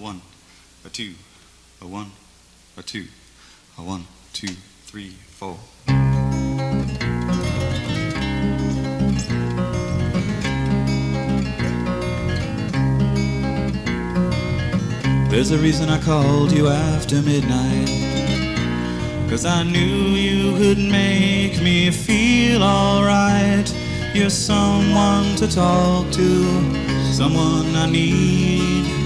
a one, a two, a one, a two, a one, two, three, four. There's a reason I called you after midnight. Cause I knew you could make me feel alright. You're someone to talk to, someone I need,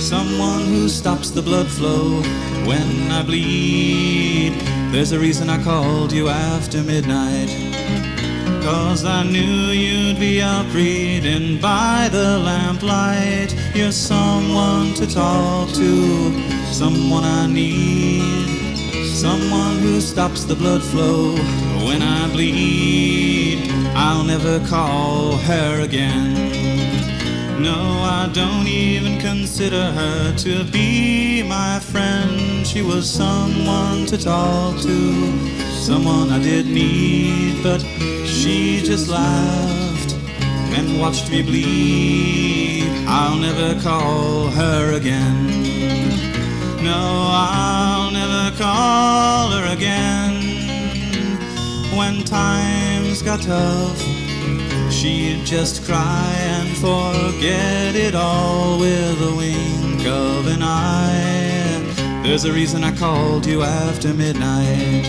someone who stops the blood flow when I bleed. There's a reason I called you after midnight. Cause I knew you'd be up reading by the lamplight. You're someone to talk to, someone I need, someone who stops the blood flow when I bleed. I'll never call her again. No, I don't even consider her to be my friend. She was someone to talk to, someone I did need, but she just laughed and watched me bleed. I'll never call her again. No, I'll never call her again. When times got tough, she'd just cry and forget it all with a wink of an eye. There's a reason I called you after midnight.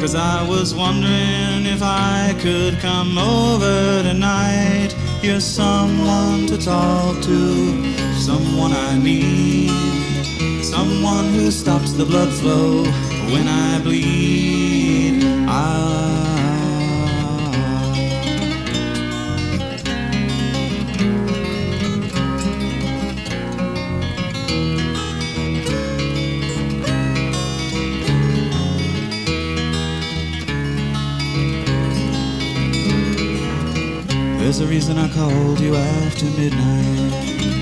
Cause I was wondering if I could come over tonight. You're someone to talk to, someone I need, someone who stops the blood flow when I bleed. I There's a reason I called you after midnight.